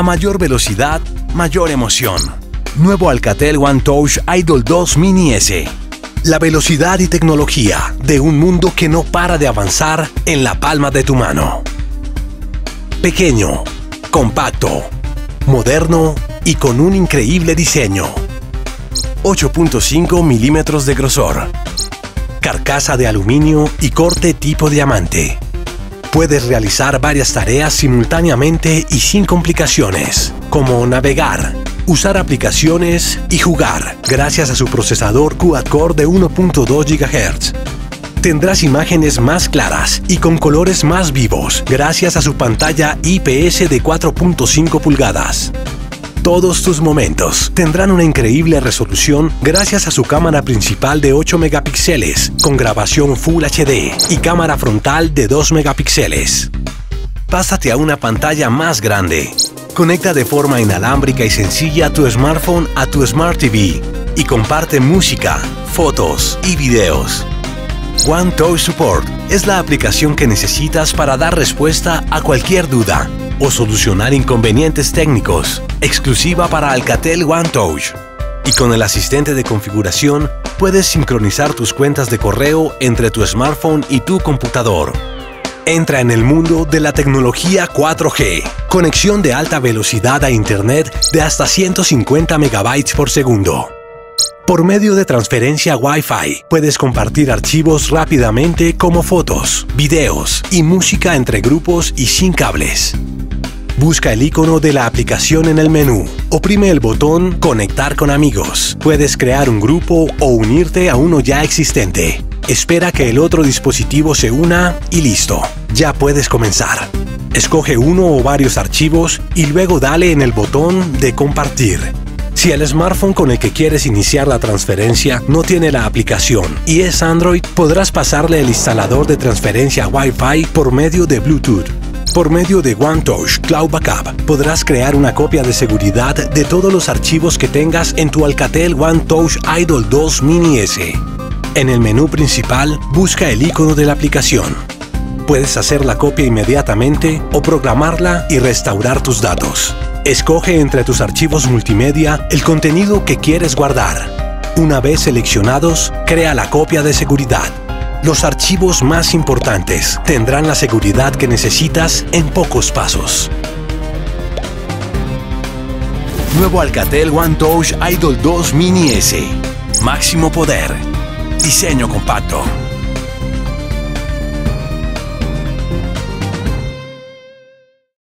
A mayor velocidad, mayor emoción. Nuevo Alcatel One Touch Idol 2 Mini S. La velocidad y tecnología de un mundo que no para de avanzar en la palma de tu mano. Pequeño, compacto, moderno y con un increíble diseño. 8.5 milímetros de grosor. Carcasa de aluminio y corte tipo diamante. Puedes realizar varias tareas simultáneamente y sin complicaciones, como navegar, usar aplicaciones y jugar, gracias a su procesador quad-core de 1.2 GHz. Tendrás imágenes más claras y con colores más vivos, gracias a su pantalla IPS de 4.5 pulgadas. Todos tus momentos tendrán una increíble resolución gracias a su cámara principal de 8 megapíxeles, con grabación Full HD y cámara frontal de 2 megapíxeles. Pásate a una pantalla más grande. Conecta de forma inalámbrica y sencilla tu smartphone a tu Smart TV y comparte música, fotos y videos. One Touch Support es la aplicación que necesitas para dar respuesta a cualquier duda o solucionar inconvenientes técnicos, exclusiva para Alcatel One Touch. Y con el asistente de configuración, puedes sincronizar tus cuentas de correo entre tu smartphone y tu computador. Entra en el mundo de la tecnología 4G. Conexión de alta velocidad a Internet de hasta 150 megabytes por segundo. Por medio de transferencia Wi-Fi, puedes compartir archivos rápidamente como fotos, videos y música entre grupos y sin cables. Busca el icono de la aplicación en el menú. Oprime el botón Conectar con amigos. Puedes crear un grupo o unirte a uno ya existente. Espera que el otro dispositivo se una y listo. Ya puedes comenzar. Escoge uno o varios archivos y luego dale en el botón de compartir. Si el smartphone con el que quieres iniciar la transferencia no tiene la aplicación y es Android, podrás pasarle el instalador de transferencia Wi-Fi por medio de Bluetooth. Por medio de OneTouch Cloud Backup podrás crear una copia de seguridad de todos los archivos que tengas en tu Alcatel OneTouch Idol 2 Mini S. En el menú principal, busca el icono de la aplicación. Puedes hacer la copia inmediatamente o programarla y restaurar tus datos. Escoge entre tus archivos multimedia el contenido que quieres guardar. Una vez seleccionados, crea la copia de seguridad. Los archivos más importantes tendrán la seguridad que necesitas en pocos pasos. Nuevo Alcatel One Touch Idol 2 Mini S. Máximo poder. Diseño compacto.